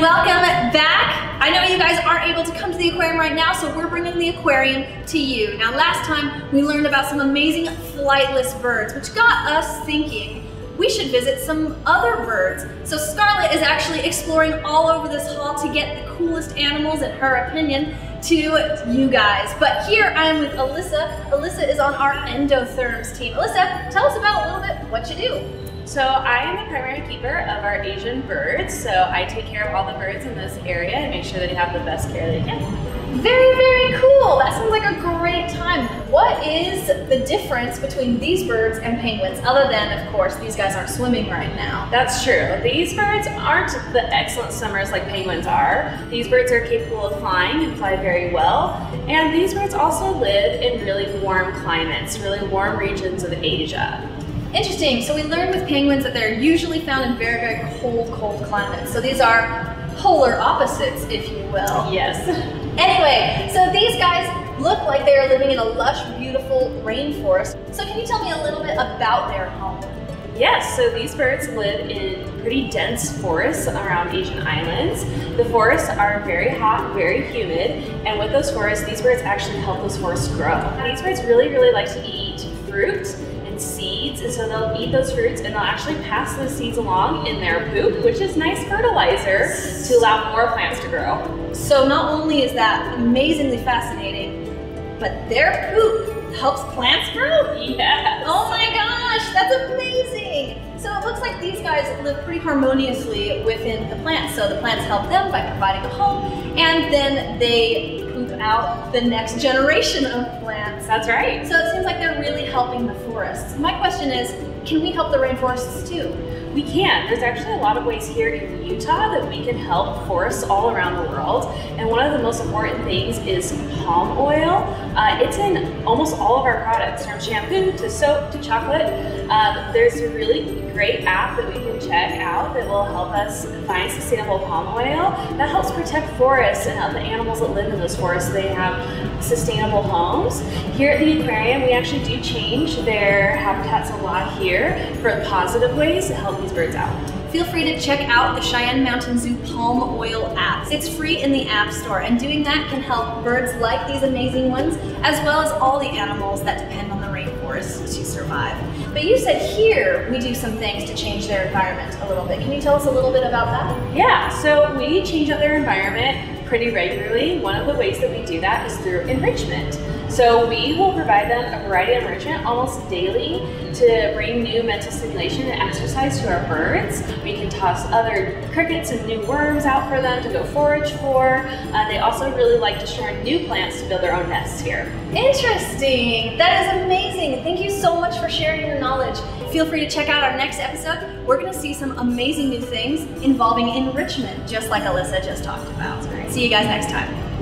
welcome back. I know you guys aren't able to come to the aquarium right now, so we're bringing the aquarium to you. Now, last time we learned about some amazing flightless birds, which got us thinking we should visit some other birds. So Scarlet is actually exploring all over this hall to get the coolest animals, in her opinion, to you guys. But here I am with Alyssa. Alyssa is on our endotherms team. Alyssa, tell us about a little bit what you do. So I am the primary keeper of our Asian birds. So I take care of all the birds in this area and make sure they have the best care they can. Very, very cool. That sounds like a great time. What is the difference between these birds and penguins, other than, of course, these guys aren't swimming right now? That's true. These birds aren't the excellent swimmers like penguins are. These birds are capable of flying and fly very well. And these birds also live in really warm climates, really warm regions of Asia. Interesting. So we learned with penguins that they're usually found in very, very cold, cold climates. So these are polar opposites, if you will. Yes. Anyway, so these guys look like they are living in a lush, beautiful rainforest. So can you tell me a little bit about their home? Yes, so these birds live in pretty dense forests around Asian islands. The forests are very hot, very humid, and with those forests, these birds actually help those forests grow. These birds really, really like to eat fruit seeds, and so they'll eat those fruits and they'll actually pass those seeds along in their poop, which is nice fertilizer to allow more plants to grow. So not only is that amazingly fascinating, but their poop helps plants grow? Yes. Oh my gosh, that's amazing. So it looks like these guys live pretty harmoniously within the plants. So the plants help them by providing a home, and then they poop out the next generation of plants. That's right. So it seems like they're really helping the forests. My question is, can we help the rainforests too? We can. There's actually a lot of ways here in Utah that we can help forests all around the world. And one of the most important things is palm oil. Uh, it's in almost all of our products, from shampoo to soap to chocolate. Um, there's a really great app that we can check out that will help us find sustainable palm oil. That helps protect forests and the animals that live in those forests, they have sustainable homes. Here at the aquarium, we actually do change their habitats a lot here for positive ways to help these birds out. Feel free to check out the Cheyenne Mountain Zoo Palm Oil app. It's free in the App Store, and doing that can help birds like these amazing ones, as well as all the animals that depend on the rainforest to survive. But you said here we do some things to change their environment a little bit. Can you tell us a little bit about that? Yeah, so we change up their environment pretty regularly. One of the ways that we do that is through enrichment. So we will provide them a variety of enrichment almost daily to bring new mental stimulation and exercise to our birds. We can toss other crickets and new worms out for them to go forage for. Uh, they also really like to destroying new plants to build their own nests here. Interesting. That is amazing. Thank you so much for sharing your knowledge. Feel free to check out our next episode. We're going to see some amazing new things involving enrichment, just like Alyssa just talked about. See you guys next time.